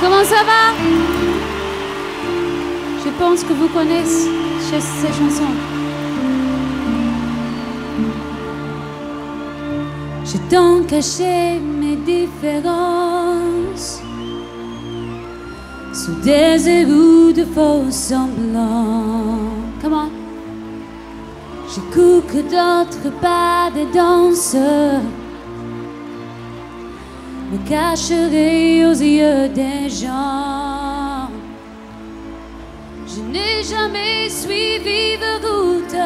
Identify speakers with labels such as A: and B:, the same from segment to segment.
A: Comment ça va? Je pense que vous connaissez ces chansons. J'ai tant caché mes différences sous des égouts de faux semblants. Comment J'écoute que d'autres pas des danseurs me cacherai aux yeux des gens. Je n'ai jamais suivi de route.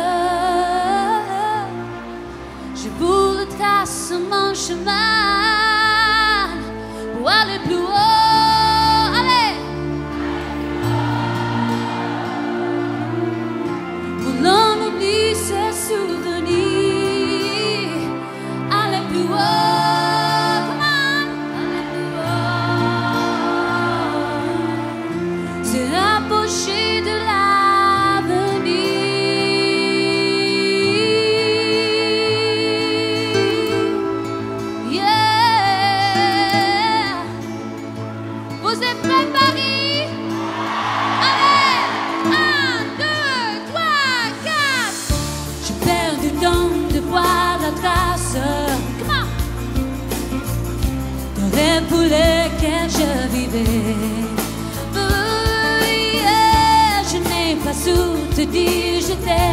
A: Je vous retrace mon chemin Vous êtes prêts, Paris? Allez! Un, deux, trois, quatre! J'ai perdu le temps de voir la trace. Comment? Pour lesquels je vivais. Oh, yeah, Je n'ai pas su te dire je t'aime.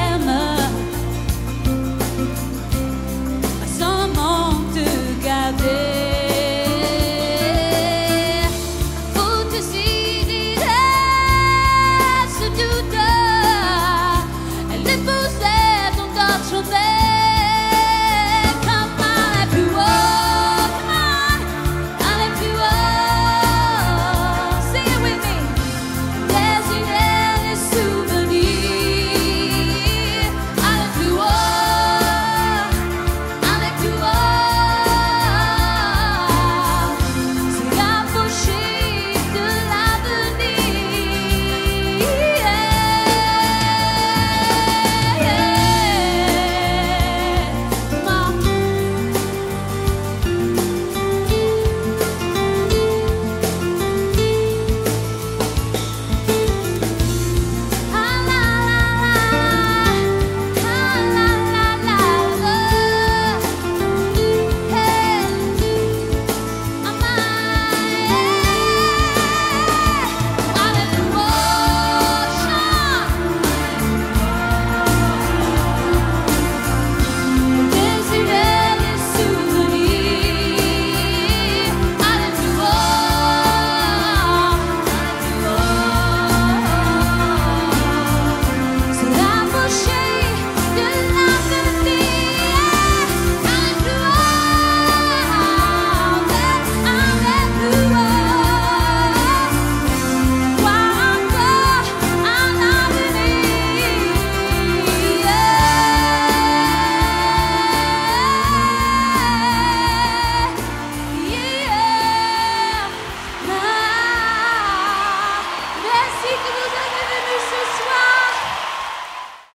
A: you.